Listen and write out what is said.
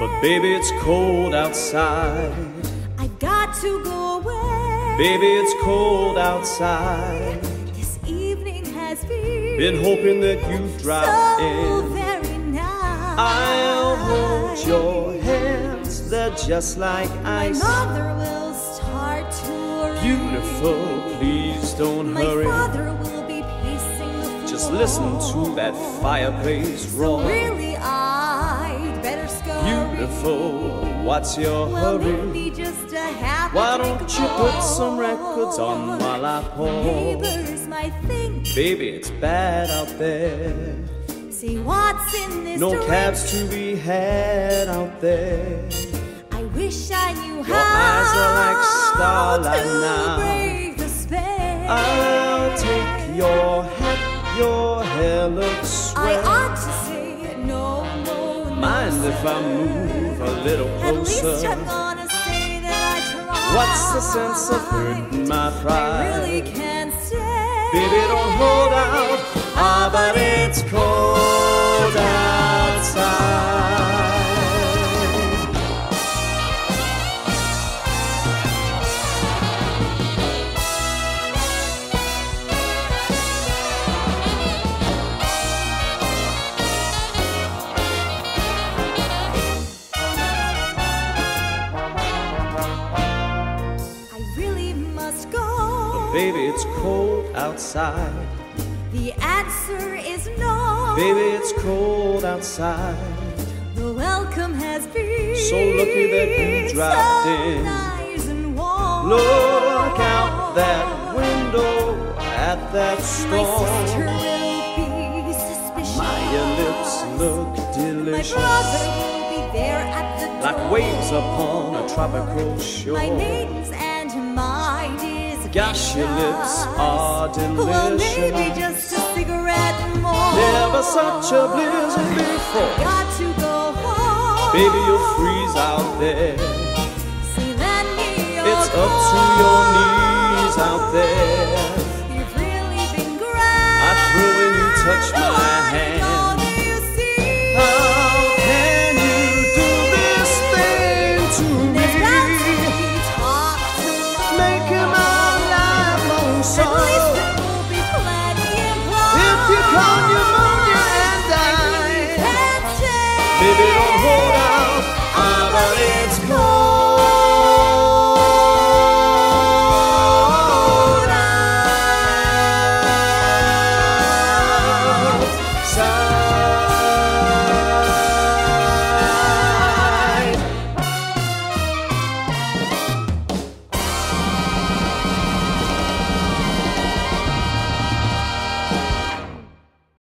But baby, it's cold outside. I've got to go away. Baby, it's cold outside. This evening has been, Been hoping that you'd drop so in. very nice. I'll hold your hands, they're just like My ice. mother will start to worry. Beautiful, please don't My hurry. father will be pacing the floor. Just listen to that fireplace roar. really, I'd better scurry. Beautiful, what's your Well, hurry? maybe just a half Why don't you put some records on while I pour? Baby, it's bad out there. see what's in this No drink. cabs to be had out there. I wish I knew Your how eyes are like starlight to now. break the spell. I'll take your hat, your hair looks Mind if I move a little At least closer? I'm gonna say that I tried. What's the sense of hurting my pride? I really can't stay. Baby, don't hold out. Ah, but it's cold Baby, it's cold outside. The answer is no. Baby, it's cold outside. The welcome has been So lucky that you dropped so in. Nice and warm. Look out that window at that storm. My sister will be suspicious. My lips look delicious. My brother will be there at the door. like waves upon a tropical shore. My name's and mind is Gosh, your lips are Well, maybe delicious. just a cigarette more. Never such a blizzard before. Got to go home. Baby, you'll freeze out there. Oh.